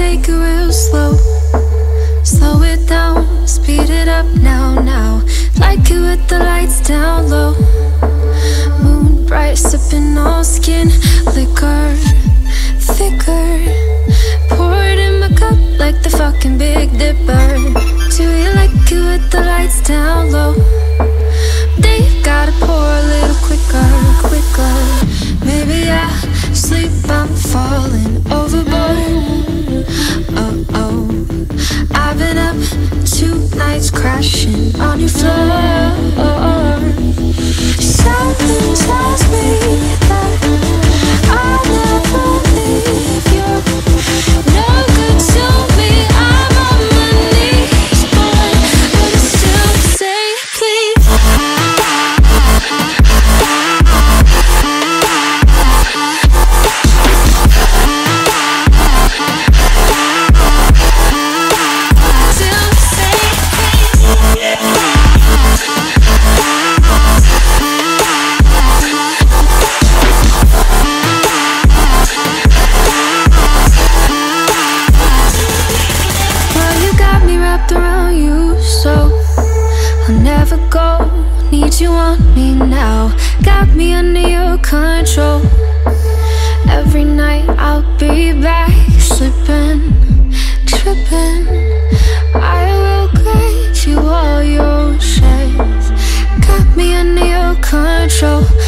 take it real slow? Like it with the lights down low. Moon bright, sipping on skin, liquor, thicker. Pour it in my cup like the fucking Big Dipper. Do you like it with the lights down low? They gotta pour a little quicker, quicker. Maybe I sleep, I'm falling overboard. Oh oh, I've been up nights crashing on your floor. Me wrapped around you, so I'll never go. Need you on me now. Got me under your control. Every night I'll be back, slipping, tripping. I will grant you all your shares. Got me under your control.